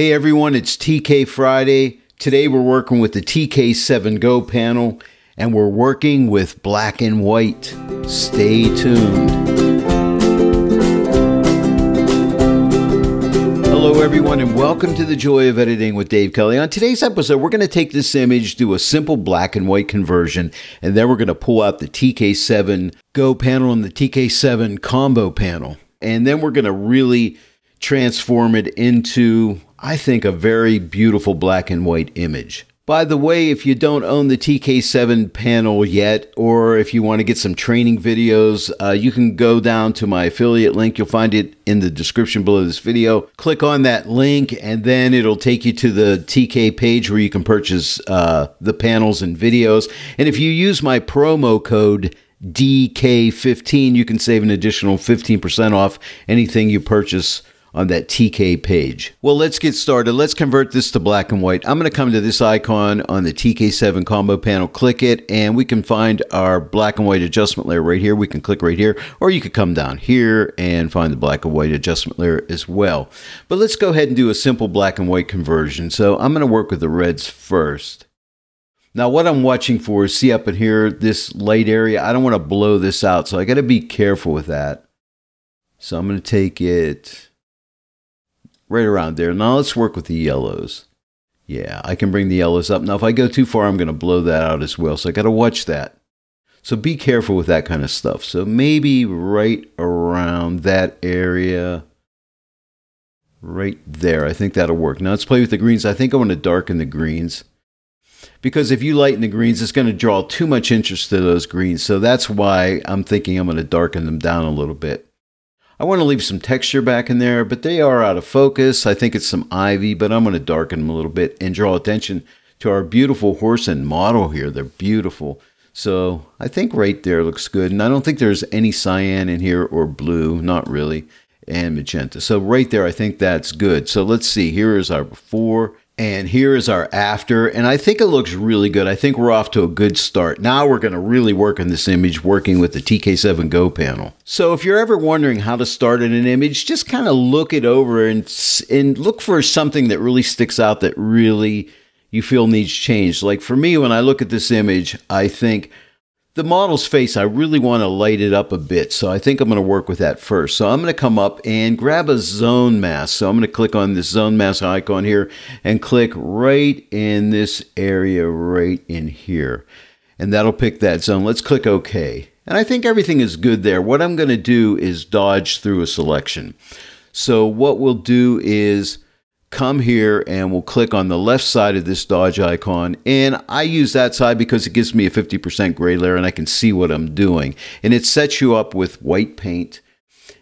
Hey everyone, it's TK Friday. Today we're working with the TK7 Go panel and we're working with black and white. Stay tuned. Hello everyone and welcome to the Joy of Editing with Dave Kelly. On today's episode, we're going to take this image, do a simple black and white conversion, and then we're going to pull out the TK7 Go panel and the TK7 Combo panel. And then we're going to really transform it into I think, a very beautiful black and white image. By the way, if you don't own the TK7 panel yet, or if you want to get some training videos, uh, you can go down to my affiliate link. You'll find it in the description below this video. Click on that link, and then it'll take you to the TK page where you can purchase uh, the panels and videos. And if you use my promo code, DK15, you can save an additional 15% off anything you purchase on that TK page. Well, let's get started. Let's convert this to black and white. I'm going to come to this icon on the TK7 combo panel, click it, and we can find our black and white adjustment layer right here. We can click right here, or you could come down here and find the black and white adjustment layer as well. But let's go ahead and do a simple black and white conversion. So I'm going to work with the reds first. Now what I'm watching for is, see up in here, this light area, I don't want to blow this out, so I got to be careful with that. So I'm going to take it right around there. Now let's work with the yellows. Yeah, I can bring the yellows up. Now if I go too far, I'm going to blow that out as well. So I got to watch that. So be careful with that kind of stuff. So maybe right around that area, right there. I think that'll work. Now let's play with the greens. I think I want to darken the greens because if you lighten the greens, it's going to draw too much interest to those greens. So that's why I'm thinking I'm going to darken them down a little bit. I want to leave some texture back in there, but they are out of focus. I think it's some ivy, but I'm going to darken them a little bit and draw attention to our beautiful horse and model here. They're beautiful. So I think right there looks good. And I don't think there's any cyan in here or blue, not really, and magenta. So right there, I think that's good. So let's see. Here is our before and here is our after. And I think it looks really good. I think we're off to a good start. Now we're going to really work on this image working with the TK7 Go panel. So if you're ever wondering how to start in an image, just kind of look it over and, and look for something that really sticks out that really you feel needs change. Like for me, when I look at this image, I think, the model's face, I really want to light it up a bit. So I think I'm going to work with that first. So I'm going to come up and grab a zone mask. So I'm going to click on this zone mask icon here and click right in this area right in here. And that'll pick that zone. Let's click OK. And I think everything is good there. What I'm going to do is dodge through a selection. So what we'll do is come here and we'll click on the left side of this dodge icon. And I use that side because it gives me a 50% gray layer and I can see what I'm doing. And it sets you up with white paint.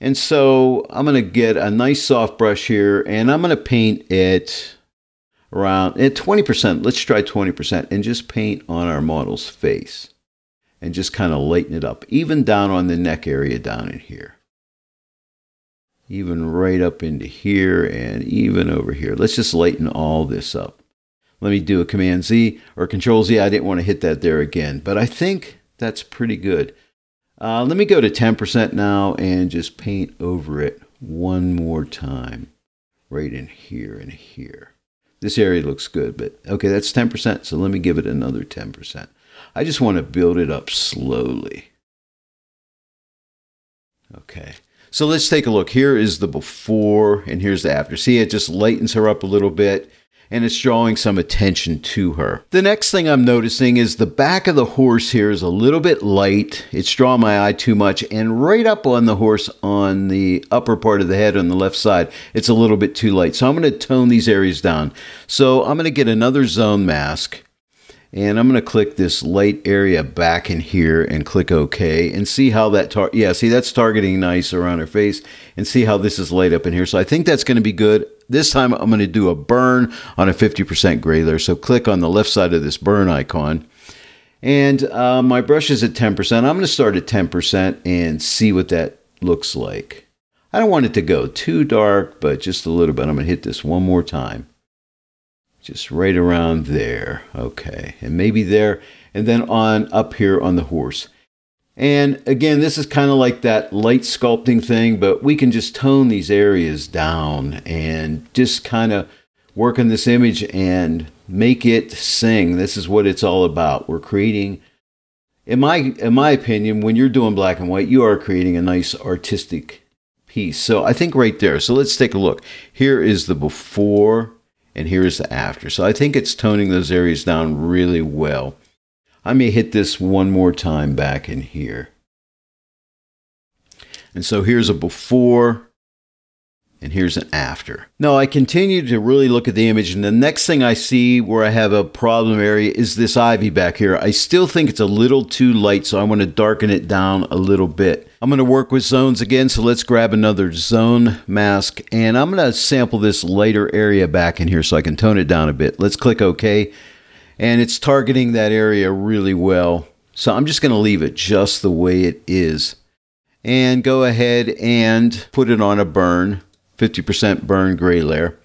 And so I'm going to get a nice soft brush here and I'm going to paint it around eh, at 20%. Let's try 20% and just paint on our model's face and just kind of lighten it up, even down on the neck area down in here even right up into here and even over here. Let's just lighten all this up. Let me do a Command Z or Control Z. I didn't want to hit that there again, but I think that's pretty good. Uh, let me go to 10% now and just paint over it one more time. Right in here and here. This area looks good, but okay, that's 10%, so let me give it another 10%. I just want to build it up slowly. Okay. So let's take a look. Here is the before and here's the after. See, it just lightens her up a little bit and it's drawing some attention to her. The next thing I'm noticing is the back of the horse here is a little bit light. It's drawing my eye too much. And right up on the horse on the upper part of the head on the left side, it's a little bit too light. So I'm going to tone these areas down. So I'm going to get another zone mask and I'm going to click this light area back in here and click OK and see how that, tar yeah, see that's targeting nice around her face and see how this is light up in here. So I think that's going to be good. This time I'm going to do a burn on a 50% gray layer. So click on the left side of this burn icon. And uh, my brush is at 10%. I'm going to start at 10% and see what that looks like. I don't want it to go too dark, but just a little bit. I'm going to hit this one more time just right around there. Okay, and maybe there, and then on up here on the horse. And again, this is kind of like that light sculpting thing, but we can just tone these areas down and just kind of work on this image and make it sing. This is what it's all about. We're creating in my in my opinion, when you're doing black and white, you are creating a nice artistic piece. So I think right there. So let's take a look. Here is the before and here is the after. So I think it's toning those areas down really well. I may hit this one more time back in here. And so here's a before and here's an after. Now I continue to really look at the image and the next thing I see where I have a problem area is this ivy back here. I still think it's a little too light so I want to darken it down a little bit. I'm going to work with zones again so let's grab another zone mask and I'm going to sample this lighter area back in here so I can tone it down a bit. Let's click OK and it's targeting that area really well. So I'm just going to leave it just the way it is and go ahead and put it on a burn 50% burn gray layer.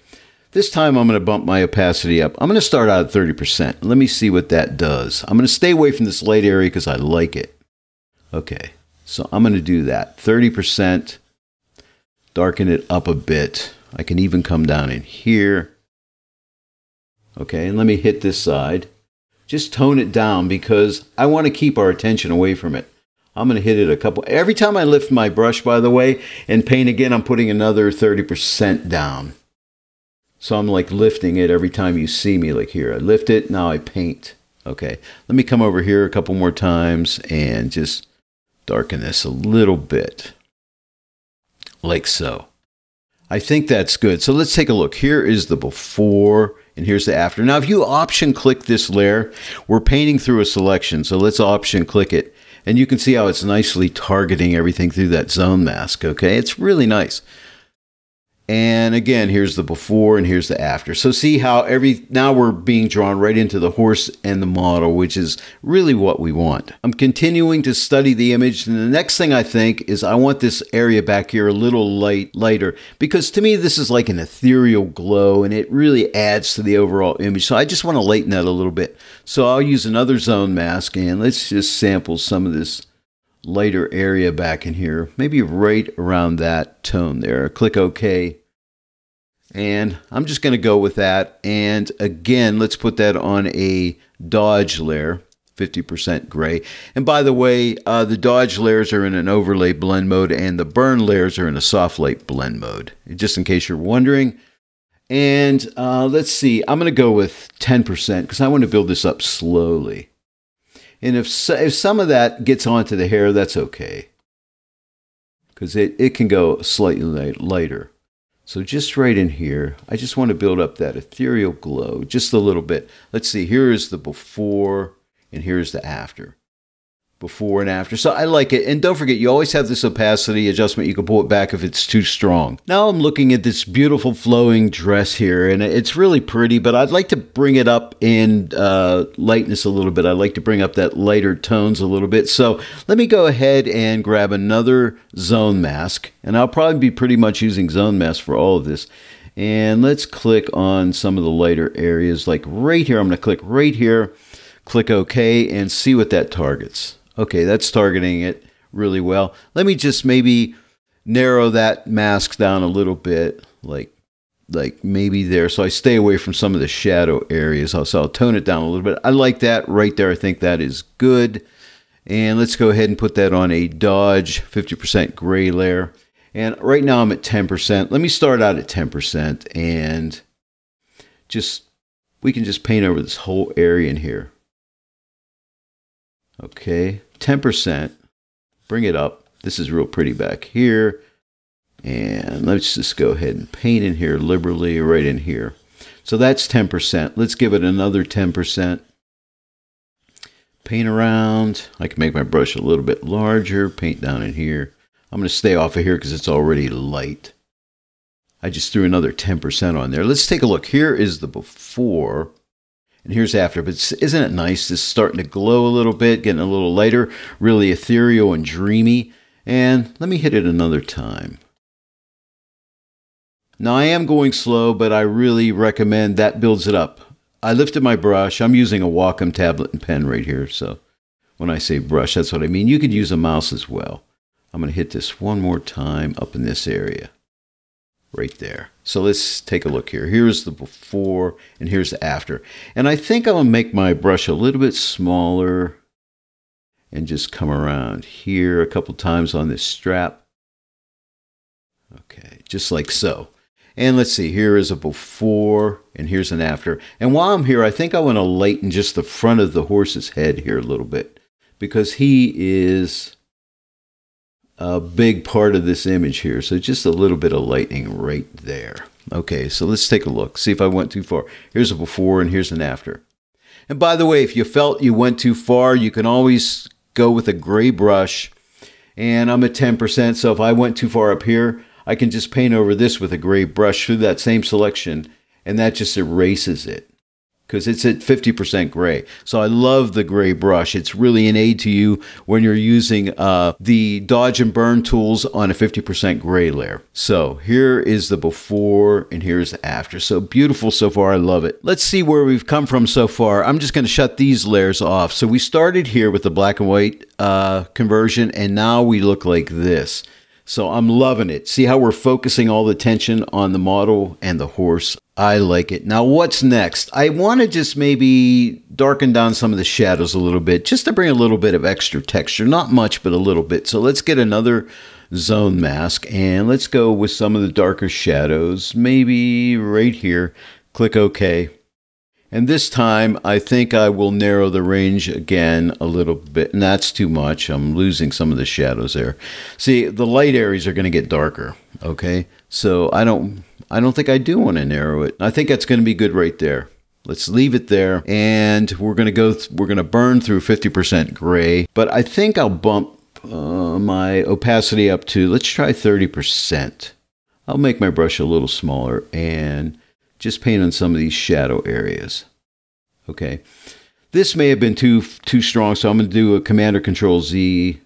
This time I'm going to bump my opacity up. I'm going to start out at 30%. Let me see what that does. I'm going to stay away from this light area because I like it. Okay, so I'm going to do that. 30%, darken it up a bit. I can even come down in here. Okay, and let me hit this side. Just tone it down because I want to keep our attention away from it. I'm going to hit it a couple. Every time I lift my brush, by the way, and paint again, I'm putting another 30% down. So I'm like lifting it every time you see me, like here. I lift it, now I paint. Okay, let me come over here a couple more times and just darken this a little bit, like so. I think that's good. So let's take a look. Here is the before and here's the after. Now, if you option click this layer, we're painting through a selection. So let's option click it. And you can see how it's nicely targeting everything through that zone mask, okay? It's really nice. And again, here's the before and here's the after. So see how every now we're being drawn right into the horse and the model, which is really what we want. I'm continuing to study the image, and the next thing I think is I want this area back here a little light lighter because to me this is like an ethereal glow and it really adds to the overall image. So I just want to lighten that a little bit. So I'll use another zone mask and let's just sample some of this lighter area back in here, maybe right around that tone there. Click OK. And I'm just going to go with that. And again, let's put that on a dodge layer, 50% gray. And by the way, uh, the dodge layers are in an overlay blend mode and the burn layers are in a soft light blend mode, just in case you're wondering. And uh, let's see, I'm going to go with 10% because I want to build this up slowly. And if, so, if some of that gets onto the hair, that's okay. Because it, it can go slightly lighter. So just right in here, I just want to build up that ethereal glow just a little bit. Let's see, here is the before and here's the after before and after. So I like it. And don't forget, you always have this opacity adjustment. You can pull it back if it's too strong. Now I'm looking at this beautiful flowing dress here, and it's really pretty, but I'd like to bring it up in uh, lightness a little bit. I'd like to bring up that lighter tones a little bit. So let me go ahead and grab another zone mask, and I'll probably be pretty much using zone mask for all of this. And let's click on some of the lighter areas, like right here. I'm going to click right here, click OK, and see what that targets. Okay, that's targeting it really well. Let me just maybe narrow that mask down a little bit, like like maybe there. So I stay away from some of the shadow areas. So I'll tone it down a little bit. I like that right there. I think that is good. And let's go ahead and put that on a Dodge 50% gray layer. And right now I'm at 10%. Let me start out at 10% and just, we can just paint over this whole area in here. Okay, 10%. Bring it up. This is real pretty back here. And let's just go ahead and paint in here liberally right in here. So that's 10%. Let's give it another 10%. Paint around. I can make my brush a little bit larger. Paint down in here. I'm going to stay off of here because it's already light. I just threw another 10% on there. Let's take a look. Here is the before. And here's after. But isn't it nice? It's starting to glow a little bit, getting a little lighter, really ethereal and dreamy. And let me hit it another time. Now I am going slow, but I really recommend that builds it up. I lifted my brush. I'm using a Wacom tablet and pen right here. So when I say brush, that's what I mean. You could use a mouse as well. I'm going to hit this one more time up in this area. Right there. So let's take a look here. Here's the before and here's the after. And I think I'm going to make my brush a little bit smaller and just come around here a couple times on this strap. Okay, just like so. And let's see, here is a before and here's an after. And while I'm here, I think I want to lighten just the front of the horse's head here a little bit because he is a big part of this image here. So just a little bit of lightning right there. Okay, so let's take a look, see if I went too far. Here's a before and here's an after. And by the way, if you felt you went too far, you can always go with a gray brush. And I'm at 10%, so if I went too far up here, I can just paint over this with a gray brush through that same selection, and that just erases it because it's at 50% gray. So I love the gray brush. It's really an aid to you when you're using uh, the dodge and burn tools on a 50% gray layer. So here is the before and here's the after. So beautiful so far. I love it. Let's see where we've come from so far. I'm just going to shut these layers off. So we started here with the black and white uh, conversion and now we look like this. So I'm loving it. See how we're focusing all the tension on the model and the horse. I like it. Now, what's next? I want to just maybe darken down some of the shadows a little bit, just to bring a little bit of extra texture. Not much, but a little bit. So let's get another zone mask and let's go with some of the darker shadows. Maybe right here. Click OK. And this time, I think I will narrow the range again a little bit. And that's too much. I'm losing some of the shadows there. See, the light areas are going to get darker. Okay. So I don't, I don't think I do want to narrow it. I think that's going to be good right there. Let's leave it there. And we're going to go, we're going to burn through 50% gray. But I think I'll bump uh, my opacity up to, let's try 30%. I'll make my brush a little smaller and just paint on some of these shadow areas. Okay. This may have been too too strong, so I'm going to do a Command or Control Z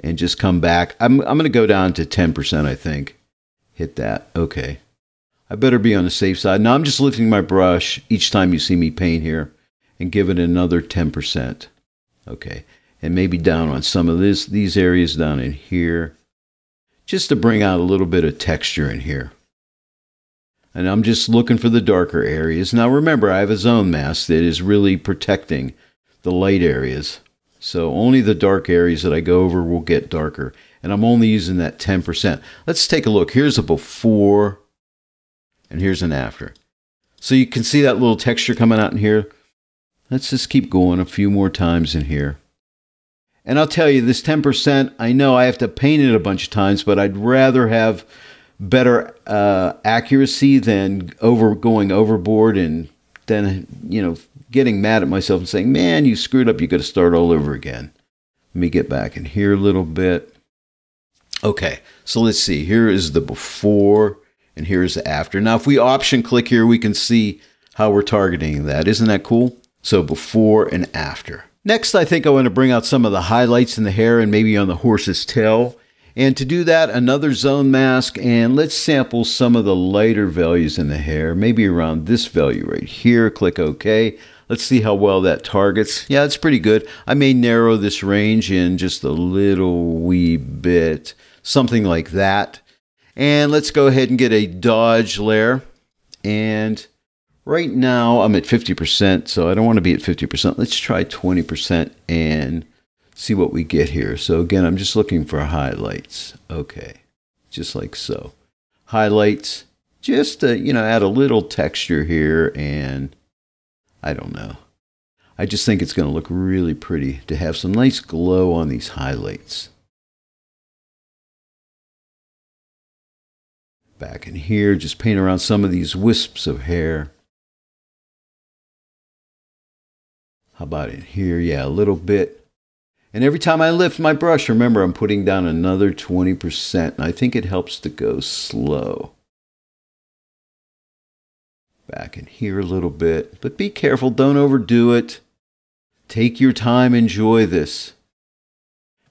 and just come back. I'm, I'm going to go down to 10%, I think. Hit that. Okay. I better be on the safe side. Now I'm just lifting my brush each time you see me paint here and give it another 10%. Okay. And maybe down on some of this, these areas down in here, just to bring out a little bit of texture in here and I'm just looking for the darker areas. Now remember, I have a zone mask that is really protecting the light areas. So only the dark areas that I go over will get darker. And I'm only using that 10%. Let's take a look. Here's a before and here's an after. So you can see that little texture coming out in here. Let's just keep going a few more times in here. And I'll tell you, this 10%, I know I have to paint it a bunch of times, but I'd rather have better uh, accuracy than over going overboard and then you know getting mad at myself and saying, "Man, you screwed up. You got to start all over again." Let me get back in here a little bit. Okay, so let's see. Here is the before and here's the after. Now, if we option click here, we can see how we're targeting that. Isn't that cool? So before and after. Next, I think I want to bring out some of the highlights in the hair and maybe on the horse's tail. And to do that, another zone mask, and let's sample some of the lighter values in the hair, maybe around this value right here. Click OK. Let's see how well that targets. Yeah, it's pretty good. I may narrow this range in just a little wee bit, something like that. And let's go ahead and get a dodge layer. And right now I'm at 50%, so I don't want to be at 50%. Let's try 20% and see what we get here. So again, I'm just looking for highlights. Okay, just like so. Highlights, just to, you know, add a little texture here and I don't know. I just think it's going to look really pretty to have some nice glow on these highlights. Back in here, just paint around some of these wisps of hair. How about in here? Yeah, a little bit. And every time I lift my brush, remember I'm putting down another 20%. And I think it helps to go slow. Back in here a little bit. But be careful, don't overdo it. Take your time, enjoy this.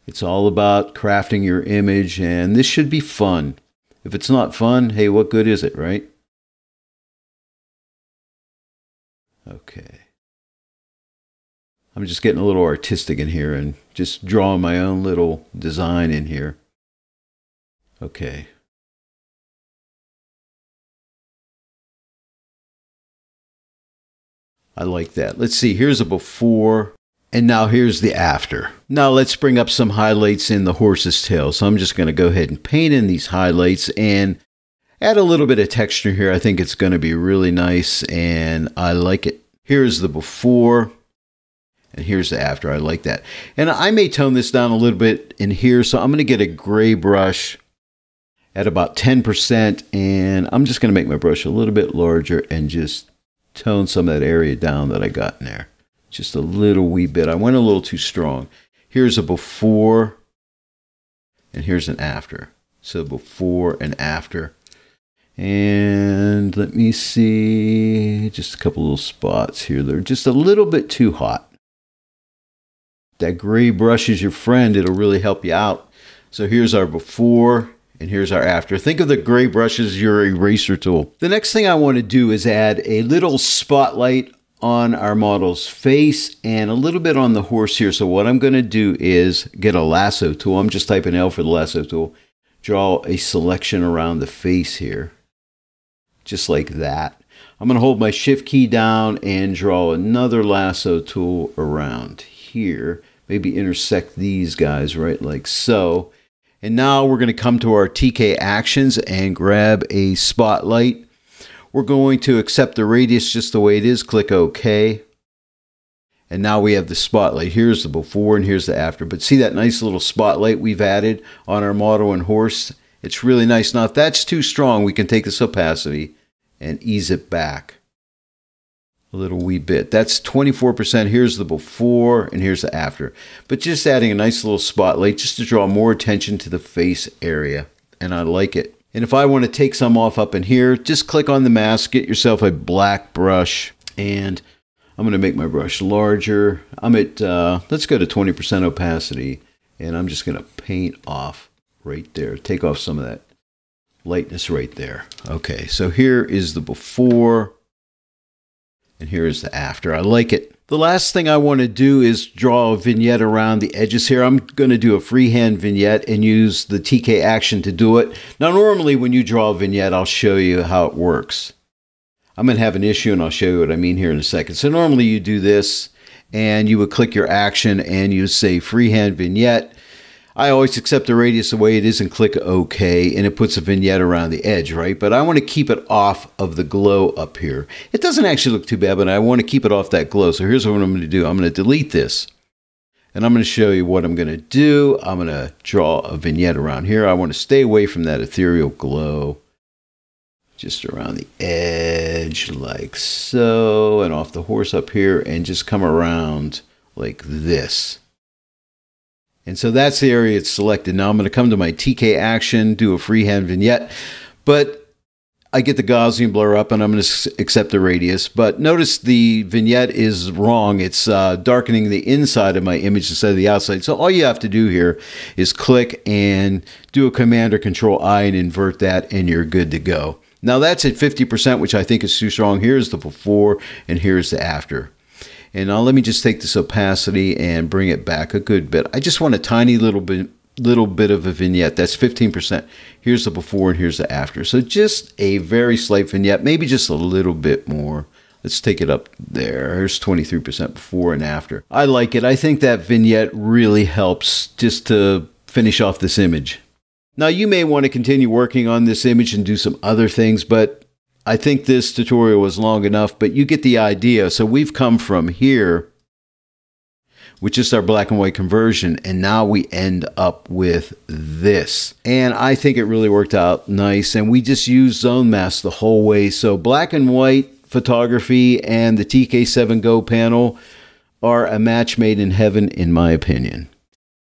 It's all about crafting your image, and this should be fun. If it's not fun, hey, what good is it, right? Okay. I'm just getting a little artistic in here and just drawing my own little design in here. Okay. I like that. Let's see, here's a before, and now here's the after. Now let's bring up some highlights in the horse's tail. So I'm just going to go ahead and paint in these highlights and add a little bit of texture here. I think it's going to be really nice, and I like it. Here's the before and here's the after. I like that. And I may tone this down a little bit in here. So I'm going to get a gray brush at about 10% and I'm just going to make my brush a little bit larger and just tone some of that area down that I got in there. Just a little wee bit. I went a little too strong. Here's a before and here's an after. So before and after. And let me see, just a couple little spots here. They're just a little bit too hot. That gray brush is your friend. It'll really help you out. So here's our before and here's our after. Think of the gray brush as your eraser tool. The next thing I want to do is add a little spotlight on our model's face and a little bit on the horse here. So what I'm going to do is get a lasso tool. I'm just typing L for the lasso tool. Draw a selection around the face here just like that. I'm going to hold my shift key down and draw another lasso tool around here. Maybe intersect these guys right like so. And now we're going to come to our TK actions and grab a spotlight. We're going to accept the radius just the way it is. Click OK. And now we have the spotlight. Here's the before and here's the after. But see that nice little spotlight we've added on our model and horse? It's really nice. Now, if that's too strong, we can take this opacity and ease it back a little wee bit. That's 24%. Here's the before and here's the after. But just adding a nice little spotlight just to draw more attention to the face area. And I like it. And if I want to take some off up in here, just click on the mask, get yourself a black brush, and I'm going to make my brush larger. I'm at, uh, let's go to 20% opacity, and I'm just going to paint off right there. Take off some of that lightness right there. Okay, so here is the before, and here is the after. I like it. The last thing I want to do is draw a vignette around the edges here. I'm going to do a freehand vignette and use the TK action to do it. Now, normally when you draw a vignette, I'll show you how it works. I'm going to have an issue and I'll show you what I mean here in a second. So normally you do this and you would click your action and you say freehand vignette I always accept the radius the way it is and click OK, and it puts a vignette around the edge, right? But I want to keep it off of the glow up here. It doesn't actually look too bad, but I want to keep it off that glow. So here's what I'm going to do. I'm going to delete this, and I'm going to show you what I'm going to do. I'm going to draw a vignette around here. I want to stay away from that ethereal glow. Just around the edge like so, and off the horse up here, and just come around like this. And so that's the area it's selected. Now I'm going to come to my TK action, do a freehand vignette, but I get the Gaussian blur up and I'm going to accept the radius. But notice the vignette is wrong. It's uh, darkening the inside of my image instead of the outside. So all you have to do here is click and do a Command or Control I and invert that and you're good to go. Now that's at 50%, which I think is too strong. Here's the before and here's the after. And now let me just take this opacity and bring it back a good bit. I just want a tiny little bit little bit of a vignette. That's 15%. Here's the before and here's the after. So just a very slight vignette, maybe just a little bit more. Let's take it up there. Here's 23% before and after. I like it. I think that vignette really helps just to finish off this image. Now you may want to continue working on this image and do some other things, but I think this tutorial was long enough, but you get the idea. So we've come from here, which is our black and white conversion, and now we end up with this. And I think it really worked out nice. And we just used zone mask the whole way. So black and white photography and the TK7 Go panel are a match made in heaven, in my opinion.